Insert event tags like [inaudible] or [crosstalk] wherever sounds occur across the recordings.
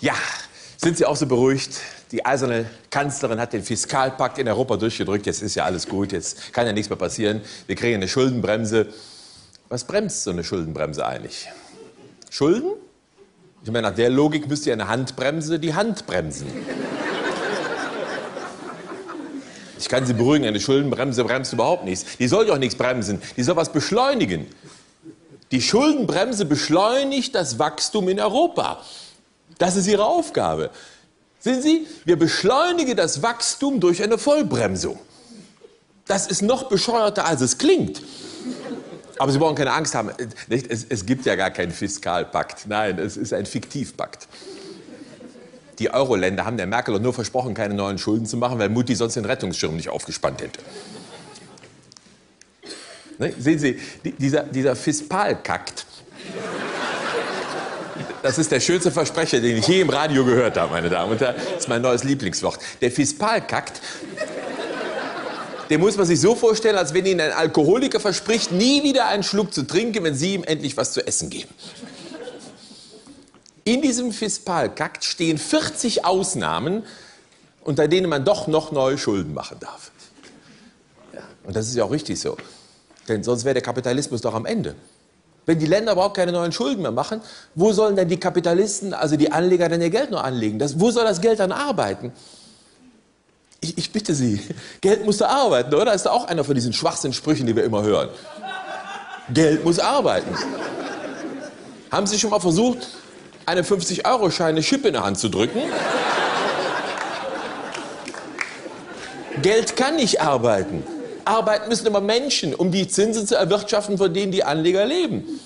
Ja, sind Sie auch so beruhigt? Die eiserne Kanzlerin hat den Fiskalpakt in Europa durchgedrückt. Jetzt ist ja alles gut, jetzt kann ja nichts mehr passieren. Wir kriegen eine Schuldenbremse. Was bremst so eine Schuldenbremse eigentlich? Schulden? Ich meine, nach der Logik müsste ja eine Handbremse die Hand bremsen. Ich kann Sie beruhigen, eine Schuldenbremse bremst überhaupt nichts. Die soll doch nichts bremsen, die soll was beschleunigen. Die Schuldenbremse beschleunigt das Wachstum in Europa. Das ist ihre Aufgabe. Sehen Sie, wir beschleunigen das Wachstum durch eine Vollbremsung. Das ist noch bescheuerter, als es klingt. Aber Sie brauchen keine Angst haben. Es, es gibt ja gar keinen Fiskalpakt. Nein, es ist ein Fiktivpakt. Die Euro-Länder haben der Merkel nur versprochen, keine neuen Schulden zu machen, weil Mutti sonst den Rettungsschirm nicht aufgespannt hätte. Ne? Sehen Sie, dieser, dieser Fiskalpakt, das ist der schönste Versprecher, den ich je im Radio gehört habe, meine Damen und Herren. Das ist mein neues Lieblingswort. Der Fiskalpakt, den muss man sich so vorstellen, als wenn Ihnen ein Alkoholiker verspricht, nie wieder einen Schluck zu trinken, wenn Sie ihm endlich was zu essen geben. In diesem Fiskalpakt stehen 40 Ausnahmen, unter denen man doch noch neue Schulden machen darf. Und das ist ja auch richtig so. Denn sonst wäre der Kapitalismus doch am Ende. Wenn die Länder überhaupt keine neuen Schulden mehr machen, wo sollen denn die Kapitalisten, also die Anleger, denn ihr Geld noch anlegen? Das, wo soll das Geld dann arbeiten? Ich, ich bitte Sie, [laughs] Geld muss da arbeiten, oder? Ist auch einer von diesen Schwachsinnsprüchen, die wir immer hören. Geld muss arbeiten. Haben Sie schon mal versucht, einem 50-Euro-Schein eine Chip in der Hand zu drücken? Geld kann nicht arbeiten arbeiten müssen immer Menschen, um die Zinsen zu erwirtschaften, von denen die Anleger leben.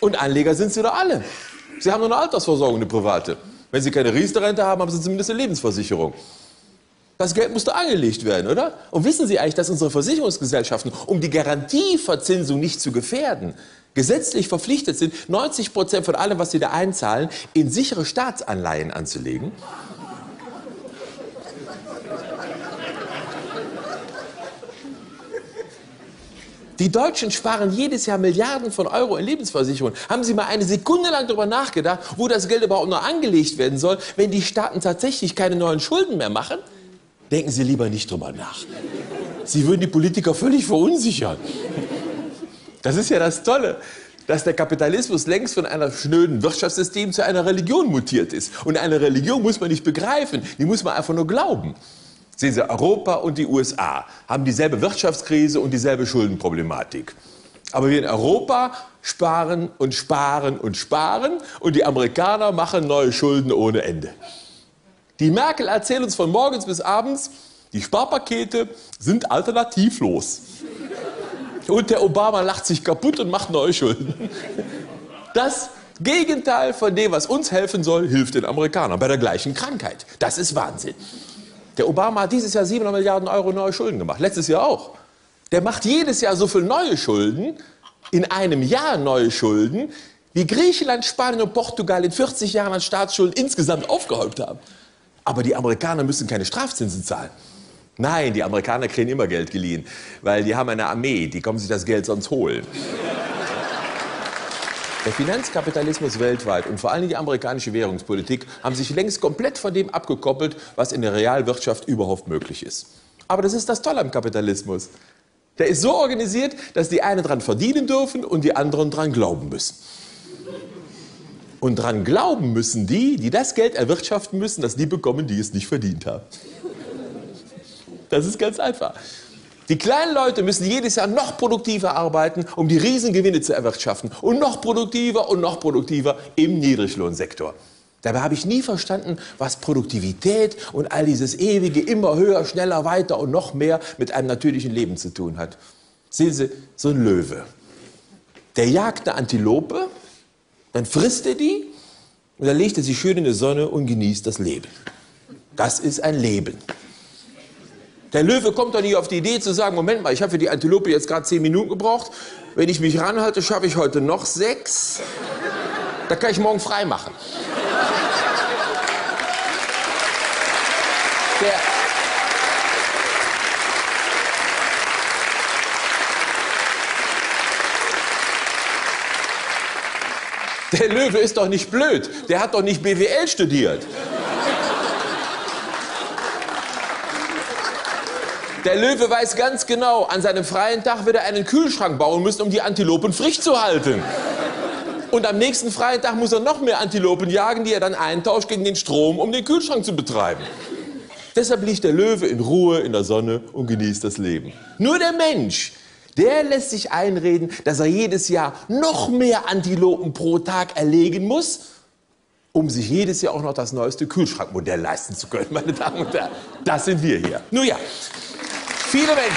Und Anleger sind sie doch alle. Sie haben nur eine Altersversorgung, eine private. Wenn sie keine Riester-Rente haben, haben sie zumindest eine Lebensversicherung. Das Geld muss da angelegt werden, oder? Und wissen Sie eigentlich, dass unsere Versicherungsgesellschaften, um die Garantieverzinsung nicht zu gefährden, gesetzlich verpflichtet sind, 90 Prozent von allem, was sie da einzahlen, in sichere Staatsanleihen anzulegen? Die Deutschen sparen jedes Jahr Milliarden von Euro in Lebensversicherungen. Haben Sie mal eine Sekunde lang darüber nachgedacht, wo das Geld überhaupt noch angelegt werden soll, wenn die Staaten tatsächlich keine neuen Schulden mehr machen? Denken Sie lieber nicht drüber nach. Sie würden die Politiker völlig verunsichern. Das ist ja das Tolle, dass der Kapitalismus längst von einem schnöden Wirtschaftssystem zu einer Religion mutiert ist. Und eine Religion muss man nicht begreifen, die muss man einfach nur glauben. Sehen Sie, Europa und die USA haben dieselbe Wirtschaftskrise und dieselbe Schuldenproblematik. Aber wir in Europa sparen und sparen und sparen und die Amerikaner machen neue Schulden ohne Ende. Die Merkel erzählt uns von morgens bis abends, die Sparpakete sind alternativlos. Und der Obama lacht sich kaputt und macht neue Schulden. Das Gegenteil von dem, was uns helfen soll, hilft den Amerikanern bei der gleichen Krankheit. Das ist Wahnsinn. Der Obama hat dieses Jahr 700 Milliarden Euro neue Schulden gemacht, letztes Jahr auch. Der macht jedes Jahr so viel neue Schulden, in einem Jahr neue Schulden, wie Griechenland, Spanien und Portugal in 40 Jahren an Staatsschulden insgesamt aufgehäuft haben. Aber die Amerikaner müssen keine Strafzinsen zahlen. Nein, die Amerikaner kriegen immer Geld geliehen, weil die haben eine Armee, die kommen sich das Geld sonst holen. Der Finanzkapitalismus weltweit und vor allem die amerikanische Währungspolitik haben sich längst komplett von dem abgekoppelt, was in der Realwirtschaft überhaupt möglich ist. Aber das ist das Tolle am Kapitalismus. Der ist so organisiert, dass die einen dran verdienen dürfen und die anderen dran glauben müssen. Und dran glauben müssen die, die das Geld erwirtschaften müssen, dass die bekommen, die es nicht verdient haben. Das ist ganz einfach. Die kleinen Leute müssen jedes Jahr noch produktiver arbeiten, um die Riesengewinne zu erwirtschaften. Und noch produktiver und noch produktiver im Niedriglohnsektor. Dabei habe ich nie verstanden, was Produktivität und all dieses ewige immer höher, schneller, weiter und noch mehr mit einem natürlichen Leben zu tun hat. Sehen Sie, so ein Löwe. Der jagt eine Antilope, dann frisst er die und dann legt er sich schön in die Sonne und genießt das Leben. Das ist ein Leben. Der Löwe kommt doch nicht auf die Idee zu sagen, Moment mal, ich habe für die Antilope jetzt gerade zehn Minuten gebraucht. Wenn ich mich ranhalte, schaffe ich heute noch sechs. Da kann ich morgen frei machen. Der, der Löwe ist doch nicht blöd. Der hat doch nicht BWL studiert. Der Löwe weiß ganz genau, an seinem freien Tag wird er einen Kühlschrank bauen müssen, um die Antilopen frisch zu halten. Und am nächsten freien Tag muss er noch mehr Antilopen jagen, die er dann eintauscht gegen den Strom, um den Kühlschrank zu betreiben. Deshalb liegt der Löwe in Ruhe in der Sonne und genießt das Leben. Nur der Mensch, der lässt sich einreden, dass er jedes Jahr noch mehr Antilopen pro Tag erlegen muss, um sich jedes Jahr auch noch das neueste Kühlschrankmodell leisten zu können, meine Damen und Herren. Das sind wir hier. Nun ja, viele Menschen.